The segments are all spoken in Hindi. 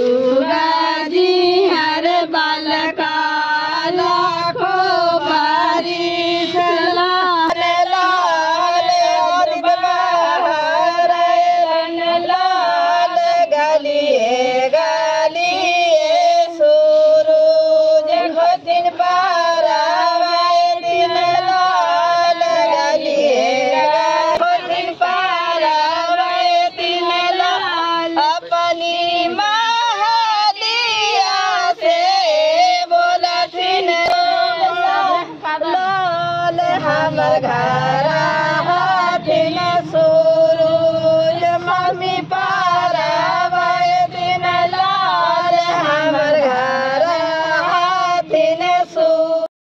Duga.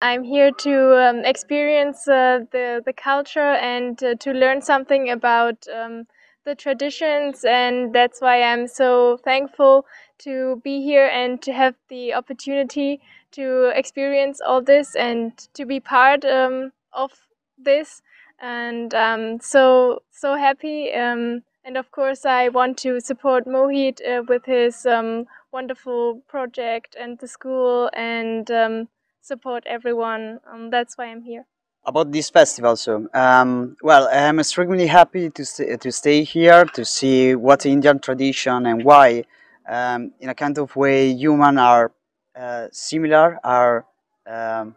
I'm here to um, experience uh, the the culture and uh, to learn something about um, the traditions, and that's why I'm so thankful to be here and to have the opportunity to experience all this and to be part um, of this. And um, so so happy. Um, and of course, I want to support Mohit uh, with his um, wonderful project and the school and. Um, support everyone. Um, that's why I'm here. about this festival so um, well i'm extremely happy to stay, to stay here to see what indian tradition and why um, in a kind of way human are uh, similar are um,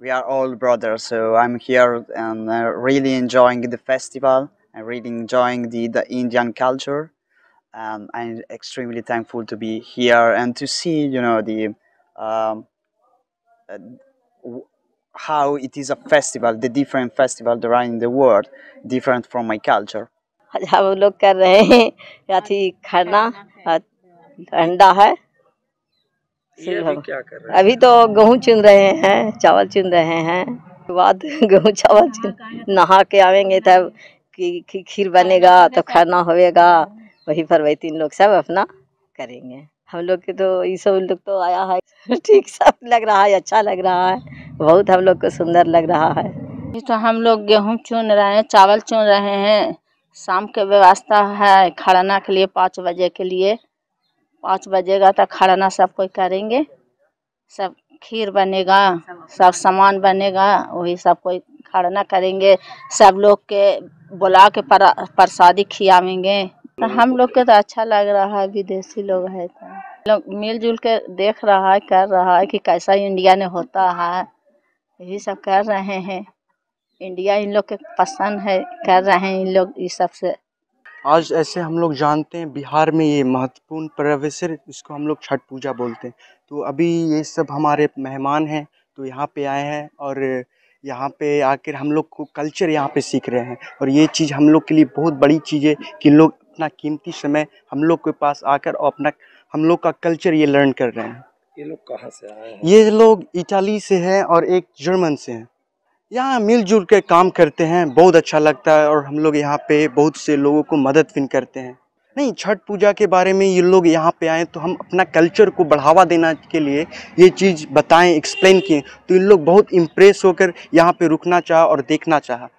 we are all brothers so i'm here and uh, really enjoying the festival and really enjoying the, the indian culture um, i'm extremely thankful to be here and to see you know the um, uh, w- how it is a festival, the different festivals there are in the world, different from my culture. आज हम लोग कर रहे हैं अथी खरना अ- अंडा है सिर्फ क्या कर रहे हैं? अभी तो गेहूँ चुन रहे हैं चावल चुन रहे हैं। उसके बाद गेहूँ चावल चुन नहा के आवेंगे तब कि कि खीर बनेगा तो खाना होएगा। वही पर वही तीन लोग सब अपना करेंगे। हम लोग के तो ये सब लोग तो आया है। ठीक सब लग रहा है अच्छा लग रहा है। बहुत हम लोग को सुंदर लग रहा है। अभी तो हम लोग गेहूँ चुन रहे हैं चावल चुन रहे हैं। शाम के व्यवस्था है खड़ना के लिए पाँच बजे के लिए। पाँच बजेगा तो खड़ना सब कोई करेंगे। सब खीर बनेगा, सब सामान बनेगा, वही सब कोई खड़ना करेंगे। सब लोग के बुला के परा, प्रसादी खियावेंगे। तो हम लोग के तो अच्छा लग रहा है, विदेशी लोग है तो। लोग मिलजुल के देख रहा है, कर रहा है कि कैसा इंडिया में होता है। यही सब कर रहे हैं। इंडिया इन लोग के पसंद है, कर रहे हैं इन लोग, इस सबसे। आज ऐसे हम लोग जानते हैं बिहार में ये महत्वपूर्ण पर्व है सिर्फ़ इसको हम लोग छठ पूजा बोलते हैं। तो अभी ये सब हमारे मेहमान हैं तो यहाँ पे आए हैं और यहाँ पे आकर हम लोग को कल्चर यहाँ पे सीख रहे हैं। और ये चीज़ हम लोग के लिए बहुत बड़ी चीज़ है कि लोग अपना कीमती समय हम लोग के पास आकर और अपना हम लोग का कल्चर ये लर्न कर रहे हैं। ये लोग कहाँ से आए हैं? ये लोग इटाली से हैं और एक जर्मन से हैं। यहाँ मिलजुल के काम करते हैं, बहुत अच्छा लगता है और हम लोग यहाँ पे बहुत से लोगों को मदद भी करते हैं। नहीं, छठ पूजा के बारे में ये लोग यहाँ पे आए तो हम अपना कल्चर को बढ़ावा देना के लिए ये चीज़ बताएँ एक्सप्लेन किए। तो इन लोग बहुत इम्प्रेस होकर यहाँ पे रुकना चाह और देखना चाहा।